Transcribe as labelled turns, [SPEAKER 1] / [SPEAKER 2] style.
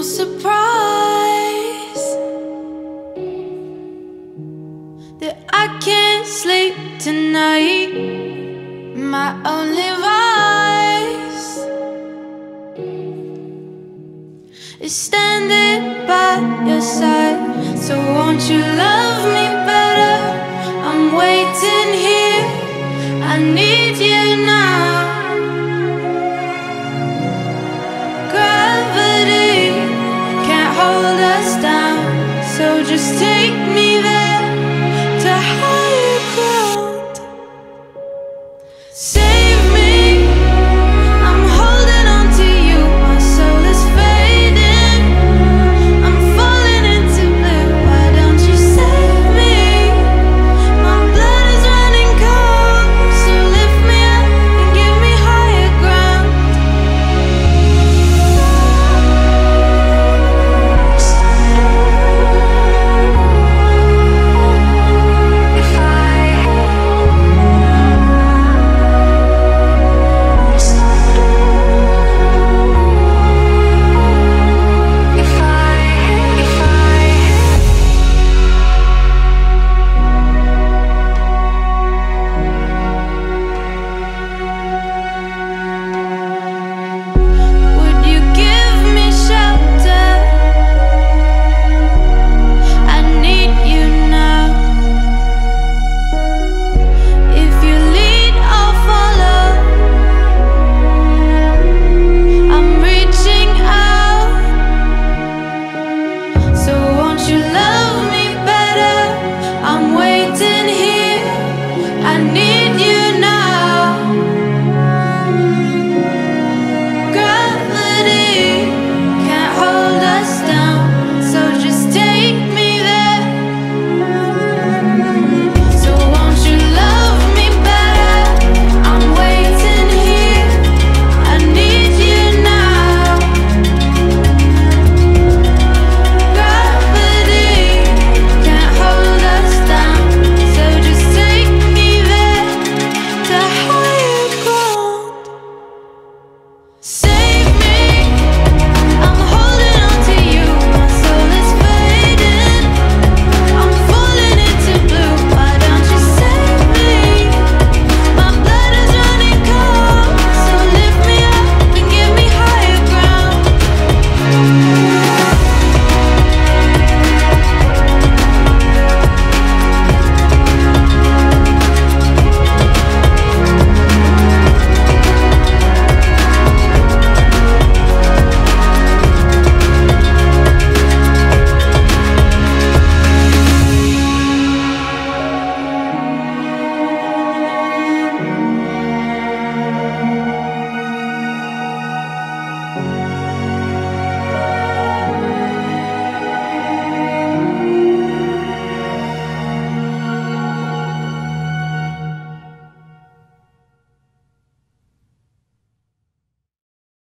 [SPEAKER 1] no surprise that I can't sleep tonight. My only vice is standing by your side. So won't you love me better? I'm waiting here. I need just take me there